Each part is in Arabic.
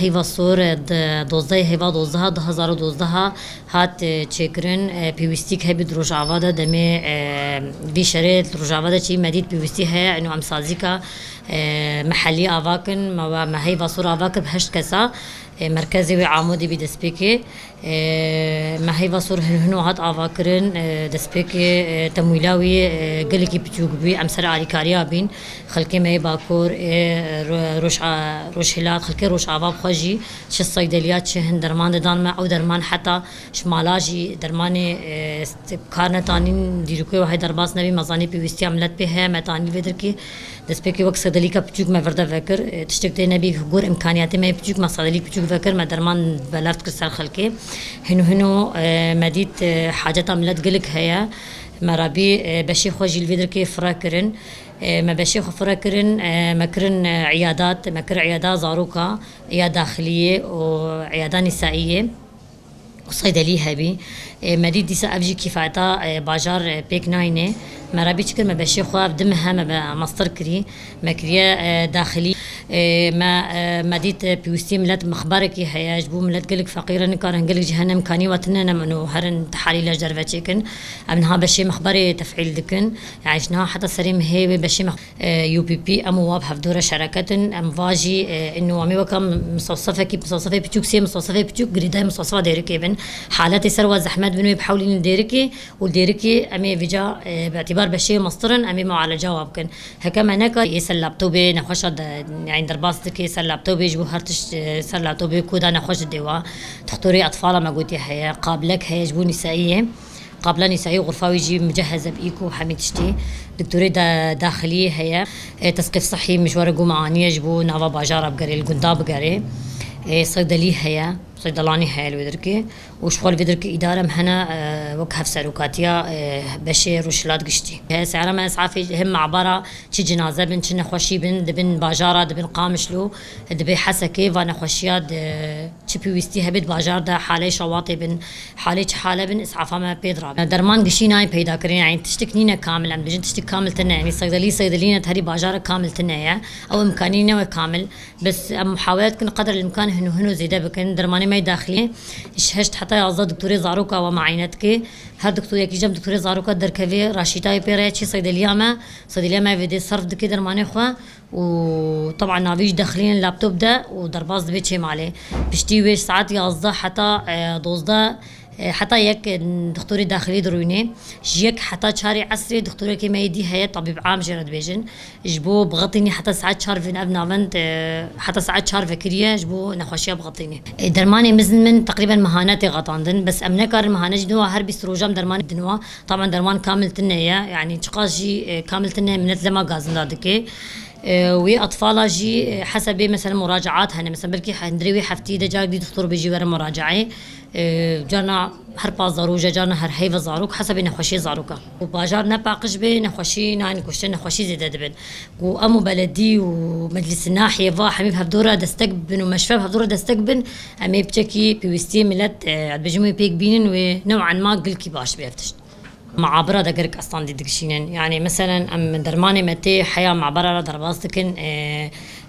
هیوا سور دوزده هیوا دوزده ده هزار دوزده هات چکرن پیوستی که بید روژاوا ده دمی وی شريط روژاوا ده چی مدید پیوستی هیا انو ام سازی که محلی آواکن ما هیوا سور آواکن بهشت کسا. مرکزی و عمودی بی دسپیکی مهیوا سر هنو هات آوا کرن دسپیک تمویلاوی گلی کی بچوک بی امسر علی کاریا بین خلکی می باکور روش روش هلات. خلکی روش آوا بخوجی چه صیدلیات چه هن درمان دان ما او درمان حتی شمالاجی درمان کار نتانین دیروکی و های درباز نبی مزانی پی وستی عملت پی ہے متانی ودر کی دسپیک وقت صدلی کا بچوک میں وردہ وکر تشتک دے نبی گور امکانیات میں بچوک مصادلی بچوک vekir me derman belert kir ser xelkê hîn hîno me dît haceta millet gilik heye مرابي بشي خو جيل فيدركي فراكرن ما بشي خو فراكرن ما كرن عيادات ما كر عيادات زاروكا عيادة داخلية وعيادة نسائية. وصيدلي هبي. مديد ديسا أفجي كفايتا باجار بيك ناينة. مرابي تشكر ما بشي خو بدمها ما مصدر كري. ما كريا داخلي. ما مديت بيوستي ملت مخبرك هيا جبو ملت قلك فقيرة نكار قلك جهنم كاني واتنا منو هرن تحاليل جرفة تشيكن أمنها بشي مخبري تفعيل دكن. عشناها حتى سريم هي بشي مخ يو بي بي امو واب هفدورة شركة أم فاجي انه أمي وكم مصوصفة كي مصوصفة بتشوك سي مصوصفة بتشوك قريدا مصوصفة ديركي بن. حالاتي سروا زحمات بنو بحاولين ديركي والديركي أمي فيجا باعتبار بشي مصطرن أمي معالجة وابكن هكا منكا يسل لابتوبي نخوش يعني يعني درباس دكي سر لابتوبي جو هرتش سر لابتوبي كودا نخوش الدوا تخطوري أطفال ما قلتي هي قابلك هي جبو نسائية قابلة نسائية غرفة يجي مجهزة بإيكو حميدشتي دكتوري دا داخلية هي تسقيف صحي مشوار جو معانية جبو نافا باجارة بقري القنداب بقري صيدلية هي صيدلاني هاي الودركي وشغل بدركي إدارة مهنا وكهف سروكاتيا بشي روشلات قشتي هي سعرها ما اسعافي هم عبارة شي جنازة بن شي نخوشي بن دبن باجارة دبن قامشلو دبي حسكي وأنا خوشيات شي بيوستي هبت باجار دا حالي شواطي بن حالي حالة بن اسعافها ما بيدرا درمان قشي ناي بيدا كرين يعني تشتكنينا كامل عم بجن تشتك كامل تنا يعني صيدلي صيدلينا تهري باجارة كامل تنا يا أو امكانينا وكامل بس محاولات كن قدر الامكان هنو هنو زيدا بكن درماني ما داخلي شهشت حتى يعزى دكتوري زاروكا ومعاينتك. هر دكتور يكي جم دكتوري زاروكا دركفي راشيتاي بيري شي صيدليه ما صيدليه ما فيدي صرف دكي درماني خوا. وطبعا نافيش داخلين اللابتوب ده ودرباز دبي تشي مالي. بشتي ويش ساعات يعزى حتى دوزدا حتى يك دكتوري داخلي درويني جيك حتى شاري عسري دكتوري كي ما يدي هي طبيب عام جرد بيجن جبو بغطيني حتى ساعات شهر في ابنا بنت حتى ساعات شهر فكريه جبو نخوشيه بغطيني. درماني مزن من تقريبا مهاناتي غطاندن بس أمنا كار مهانه جدوا هر بيستروجام درمان دنوا طبعا درمان كامل تنيا يعني تشقاجي كامل تنيا من لما غازن دادكي. وي اطفال جي حسب مثلا مراجعات هنا مثلا بلكي حندري حفتي دجاج دي دكتور بيجي ورا مراجعة جانا هر باز زاروجة جانا هر هيفا زاروك حسب نخوشي زاروكا. وباجار نباقش به نخوشي نان كشت نخوشي زيد دبن. و أمو بلدي ومجلس الناحية فا حبيب هفدورا دستقبن ومشفى هفدورا دستقبن أمي بتشكي بيوستي ملت بجمي بيك بينن ونوعا ما قلكي باش بيفتشت. معابرة دقرك أصلا دي دقشينين. يعني مثلا أم درماني متي حياة معبرة درباستكن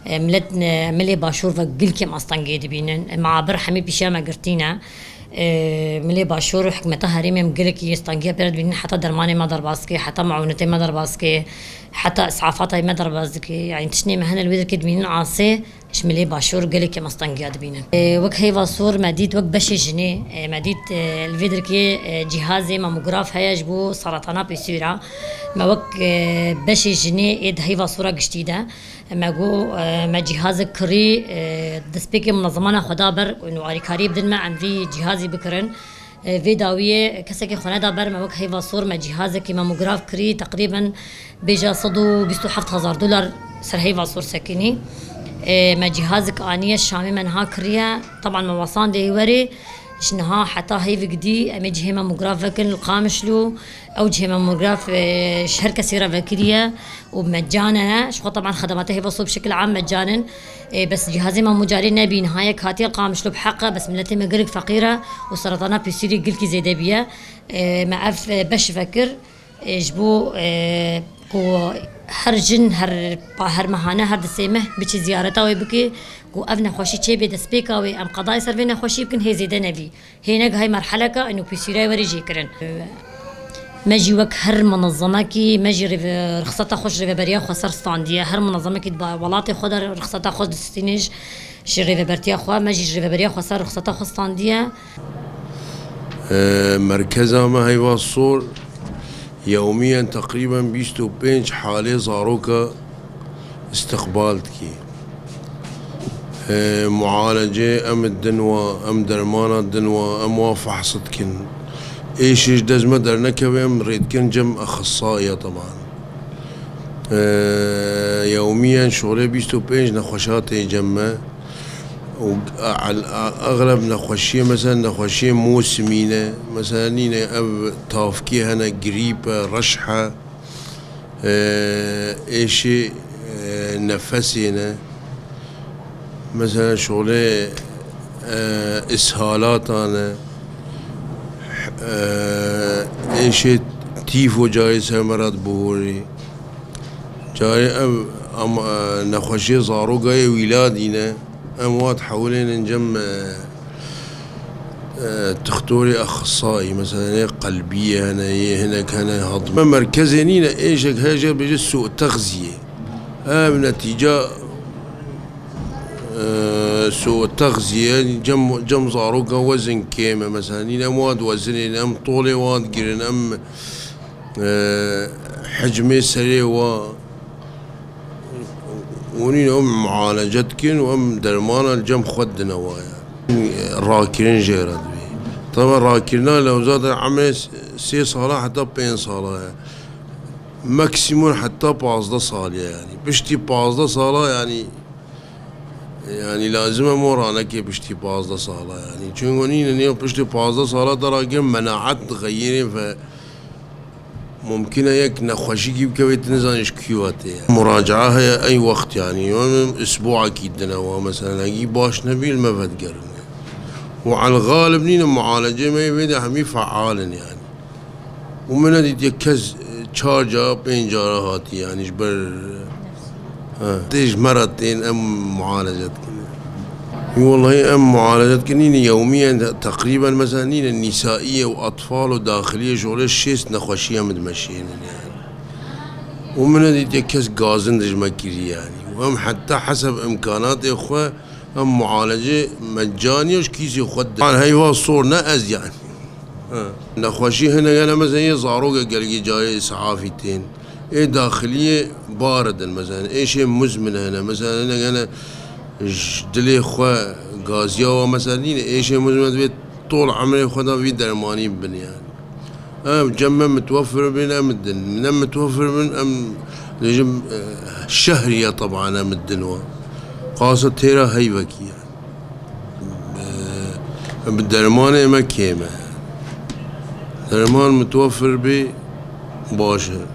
ملت ملي باشور فقل كم أصلا قيد بينن. معابر حمي بشا ما قرتينا ملي باشور حكمتها هريمة مقلك يستنقيا بيرد بينن. حتى درماني ما درباسكي حتى معونتي ما درباسكي حتى اسعافاتها ما درباسكي يعني تشني مهنا الويدر كد بينن. عاصي شملي باشور قالي كما استنقياد بينن وك هي فاسور مديد وك بشي جني مديد الفيدر كي جهازي ماموغراف هيا جبو سرطانا بيسيرا ما وك بشي جني اد هي فاسورا قشتيدا ما جو ما جهاز كري دسبيكي منظمانا خدا بر انه اريكاري بدن ما عندي جهازي بكرن في داوية كسكي خنا دابر ما وك هيفا صور ما جهازك ماموغراف كري تقريبا بيجا صدو بيستو حفت هزار دولار سر هيفا صور سكيني ما جهازك آنية الشامي منها كريا. طبعا مواصان دي وري. شنها حتى هي فقدي أمي جهة ماموغراف فكن القامشلو أو جهة ماموغراف شهر كثيرة فكرية. ومجانا شو طبعا خدماته هي بصوا بشكل عام مجانا. بس جهازي ما مجاري نبي نهاية كاتي القامشلو بحقه. بس ملتي مقرق فقيرة. وسرطانها بيصير قلكي زي دبيا ما أف بش فكر. جبو کو هر جن هر هر مهانه هر دسیمه بچی زیارتا وی بکی کو اف نخوشی چه به دست پیکا وی ام قضای سر وی نخوشی بکن هی زیده نبی هینگ های مرحله کا انو پیسیرای وری جی کرن مجي هر منظمة كي مجي رخصتها خوش ريفي خو ستاندية هر منظمة كي ولاتي خود رخصتها خوش دستينيج شي ريفي بريا خو مجي ريفي بريا خو صار رخصتها خو ستاندية مركزها ما هي والصور يوميا تقريبا بيستو بينش حالي زاروكا استقبالتكي معالجة أم الدنوة أم درمانة الدنوة أم وفحصتكن إيش إيش دزمة درنكوي ريد كن جم أخصائية طبعا. يوميا شغلي بيستو بينش نخوشات جمع اغلب نخوشية مثلا نخوشية موسمينة مثلا نينا تافكي هنا قريبة رشحة إيش نفسينا مثلا شغلي اسهالات أنا إيش تيفو جاي سمرات بوري. جاي أم نخوشي صاروا جاي ولادينا أموات حوالين نجم تختوري أخصائي مثلا قلبية هنا هناك هنا هضم. مركزي نينا إيش هاجر بجي سوء تغذية. ام نتيجه سوء التغذية جم جم زاروكا وزن كيمة مثلا. أمواد وزن أم طولي واد أم حجمي سري و ونين أم معالجتكن وأم درمان الجم خد نوايا راكرين جيرد بي. طبعا راكرنا لو زاد عمل سي صلاة حتى بين صلاة ماكسيمون حتى بازده صالية يعني. بشتي بازده صلاة يعني lazım morana ki pişti pazda sala yani çünkü onun ne pişti pazda sala tara ki menaat tغيري ف ممكن هيك نخوشي كيف كويت نزانش كيواتي مراجعة هي أي وقت يعني أسبوع أكيد دنا مثلا أجي باش نبي المفد قرن وعلى الغالب نين معالجة ما يبدا همي فعال يعني ومن هذه يكز تشارجا بين جارهاتي يعني جبر تيج مرتين ام معالجات والله أم معالجات كنين يوميا تقريبا مثلا النسائيه وأطفال وداخلية شغل شيست نخوشية مدمشين يعني. ومن هذه كاس غازن دج مكيري يعني. وهم حتى حسب إمكانات إخوة ام معالجة مجانية وش كيسي خد هاي هو الصور نأز يعني. نخوشي هنا أنا مثلا زاروقه قال جاي اسعافتين إيه داخلية بارد مثلا شيء مزمن هنا مثلا أنا أنا دلي خوا غازيا مثلا إيه شيء مزمن بيت طول عمري خدا في درماني بن يعني ام جمع متوفر بين ام الدن من متوفر من ام نجم شهرية طبعا ام الدنوا قاصة تيرا هيبكي يعني بالدرمان ما كيمة درمان متوفر بي باشر